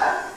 Thank tá. you.